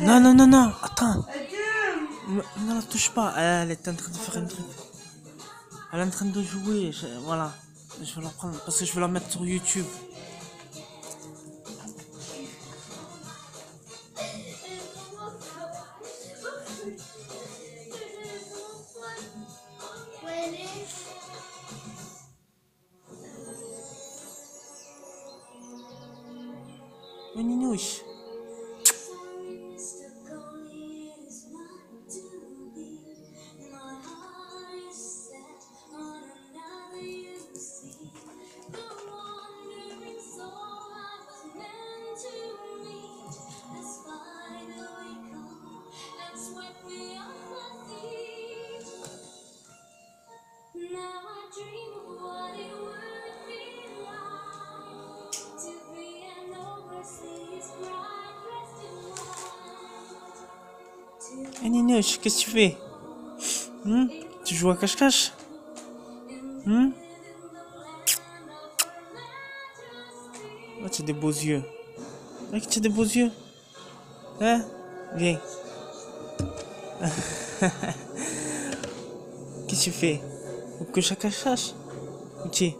Non, non, non, non, attends. Ne la touche pas. Elle est en train de faire un truc. Elle est en train de jouer. voilà. Je vais la prendre parce que je vais la mettre sur YouTube. Oh, Ninouche, qu'est-ce que tu fais Hmm Tu joues à cache-cache Hmm Oh, tu as des beaux yeux. Tu as des beaux yeux. Hein Viens. Qu'est-ce que tu fais Au que Ou tu es